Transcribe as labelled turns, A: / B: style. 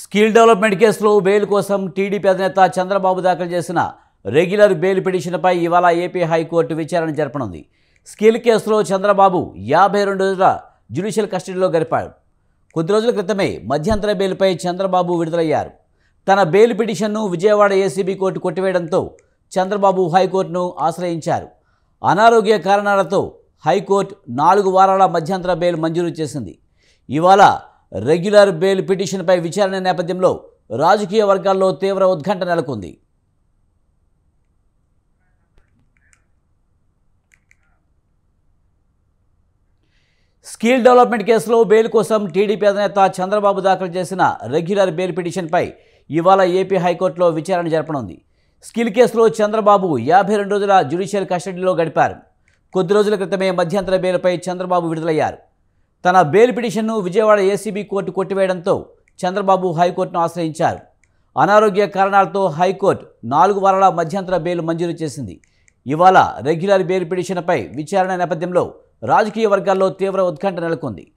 A: Skill development కేసులో bail కోసం TDP అధినేత చంద్రబాబు దాఖలు చేసిన రెగ్యులర్ బెయిల్ పిటిషన్పై ఇవాళ ఏపీ హైకోర్టు విచారణ జరపనుంది. స్కిల్ కేసులో చంద్రబాబు యాభై రెండు రోజుల జ్యుడిషియల్ కస్టడీలో గడిపాడు. కొద్ది రోజుల క్రితమే మధ్యంతర బెయిల్పై చంద్రబాబు విడుదలయ్యారు. తన బెయిల్ పిటిషన్ను విజయవాడ ఏసీబీ కోర్టు కొట్టివేయడంతో చంద్రబాబు హైకోర్టును ఆశ్రయించారు. అనారోగ్య కారణాలతో హైకోర్టు నాలుగు వారాల మధ్యంతర బెయిల్ మంజూరు చేసింది. ఇవాళ రెగ్యులర్ బెయిల్ పిటిషన్పై విచారణ నేపథ్యంలో రాజకీయ వర్గాల్లో తీవ్ర ఉత్కంఠ నెలకొంది. స్కిల్ డెవలప్మెంట్ కేసులో బెయిల్ కోసం టీడీపీ అధినేత చంద్రబాబు దాఖలు చేసిన రెగ్యులర్ బెయిల్ పిటిషన్పై ఇవాళ ఏపీ హైకోర్టులో విచారణ జరపనుంది. స్కిల్ కేసులో చంద్రబాబు యాభై రెండు రోజుల జ్యుడిషియల్ కస్టడీలో గడిపారు. కొద్ది రోజుల క్రితమే మధ్యంతర బెయిల్పై చంద్రబాబు విడుదలయ్యారు. తన బెయిల్ పిటిషన్ను విజయవాడ ఏసీబీ కోర్టు కొట్టివేయడంతో చంద్రబాబు హైకోర్టును ఆశ్రయించారు. అనారోగ్య కారణాలతో హైకోర్టు నాలుగు వారాల మధ్యంతర బెయిల్ మంజూరు చేసింది. ఇవాళ రెగ్యులర్ బెయిల్ పిటిషన్పై విచారణ నేపథ్యంలో రాజకీయ వర్గాల్లో తీవ్ర ఉత్కంఠ నెలకొంది.